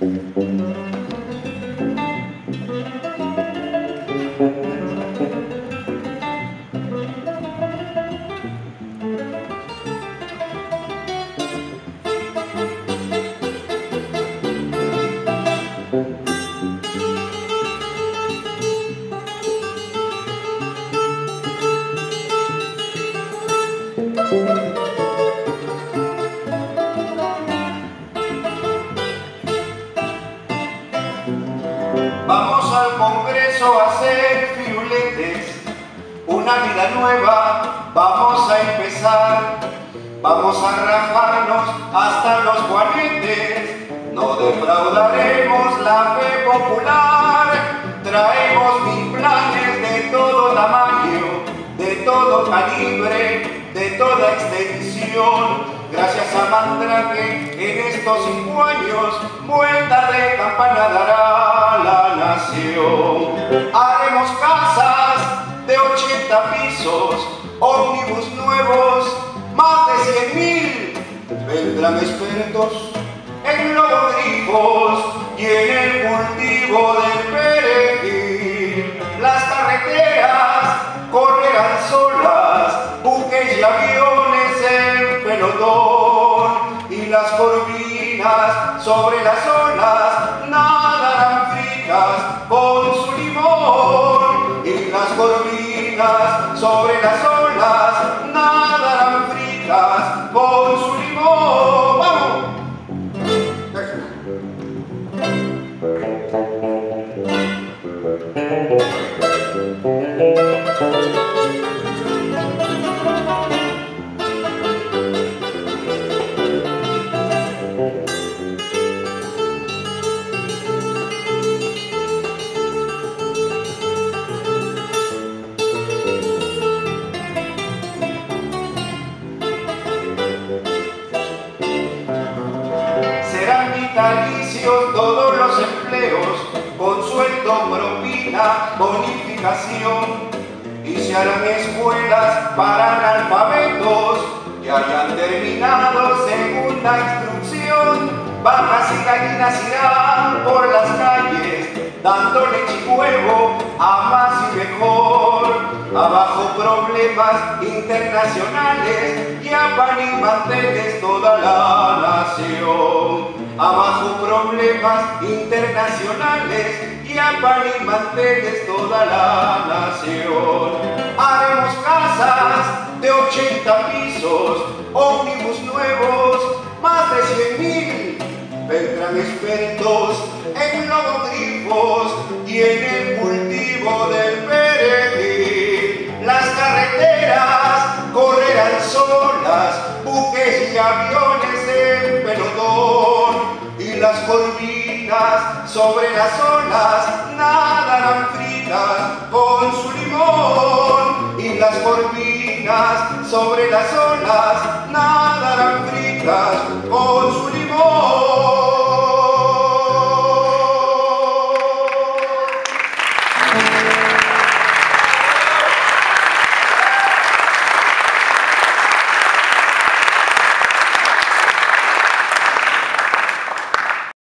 Vamos Hacer firuletes, una vida nueva vamos a empezar. Vamos a rajarnos hasta los juanetes, no defraudaremos la fe popular. Traemos mil planes de todo tamaño, de todo calibre, de toda extensión. Gracias a Mandrake en estos cinco años, vuelta de campana dará Haremos casas de 80 pisos, ómnibus nuevos, más de 100 mil. Vendrán expertos en logogrifos y en el cultivo del perejil. Las carreteras correrán solas, buques y aviones en pelotón y las corvinas sobre las olas con su limón y las corvinas sobre las todos los empleos, con sueldo, propina, bonificación. Y se harán escuelas para analfabetos que hayan terminado segunda instrucción. Vacas y gallinas irán por las calles, dando leche y huevo a más y mejor. Abajo problemas internacionales y a pan y manteles toda la nación. Abajo problemas internacionales y a y manteles toda la nación. Haremos casas de 80 pisos, ómnibus nuevos, más de 100 mil. Vendrán expertos en logogrifos y en el cultivo del perejil. Las carreteras correrán solas, buques y aviones las corvinas sobre las olas nadarán fritas con su limón. Y las corvinas sobre las olas nadarán fritas con su limón.